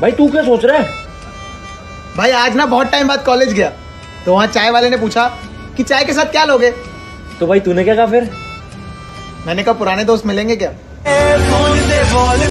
भाई तू क्या सोच रहा है? भाई आज ना बहुत टाइम बाद कॉलेज गया। तो वहाँ चाय वाले ने पूछा कि चाय के साथ क्या लोगे? तो भाई तूने क्या कहा फिर? मैंने कहा पुराने दोस्त मिलेंगे क्या?